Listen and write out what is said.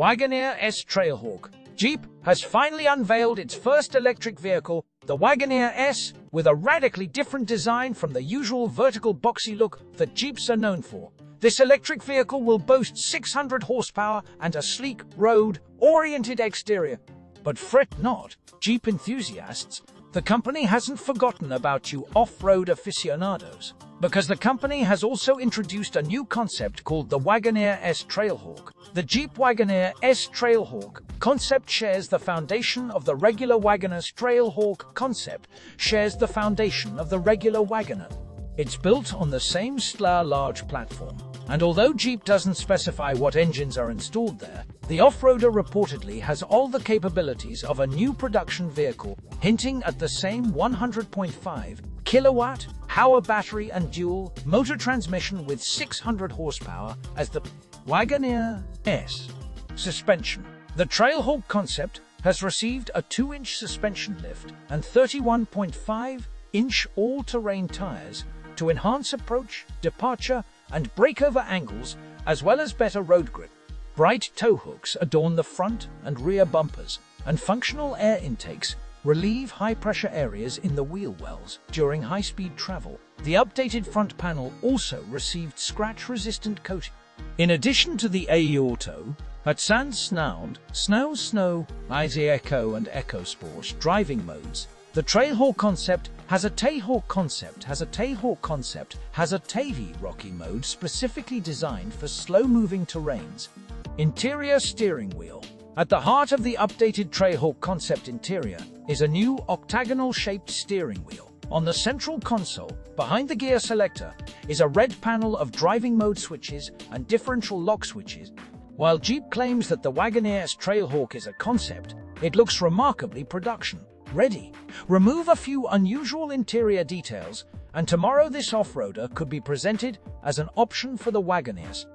Wagoneer S Trailhawk. Jeep has finally unveiled its first electric vehicle, the Wagoneer S, with a radically different design from the usual vertical boxy look that Jeeps are known for. This electric vehicle will boast 600 horsepower and a sleek, road-oriented exterior. But fret not, Jeep enthusiasts, the company hasn't forgotten about you off-road aficionados, because the company has also introduced a new concept called the Wagoneer S Trailhawk. The Jeep Wagoneer S Trailhawk concept shares the foundation of the regular Wagoneer S Trailhawk concept, shares the foundation of the regular Wagoneer. It's built on the same STLA large platform, and although Jeep doesn't specify what engines are installed there, the off-roader reportedly has all the capabilities of a new production vehicle, hinting at the same 100.5 kilowatt hour battery and dual motor transmission with 600 horsepower as the Wagoneer S. Suspension. The Trailhawk concept has received a 2-inch suspension lift and 31.5-inch all-terrain tires to enhance approach, departure, and breakover angles, as well as better road grip. Bright tow hooks adorn the front and rear bumpers, and functional air intakes relieve high-pressure areas in the wheel wells during high-speed travel. The updated front panel also received scratch-resistant coating. In addition to the AE Auto, at Sans Sound, Snow Snow, Easy Echo and Echo Sport driving modes, the Trailhawk concept has a Tayhawk concept, has a Tayhawk concept, has a Tavy Rocky mode specifically designed for slow-moving terrains. Interior steering wheel. At the heart of the updated Trailhawk concept interior is a new octagonal-shaped steering wheel. On the central console, behind the gear selector, is a red panel of driving mode switches and differential lock switches. While Jeep claims that the Wagoneer S Trailhawk is a concept, it looks remarkably production ready. Remove a few unusual interior details, and tomorrow this off-roader could be presented as an option for the Wagoneer S.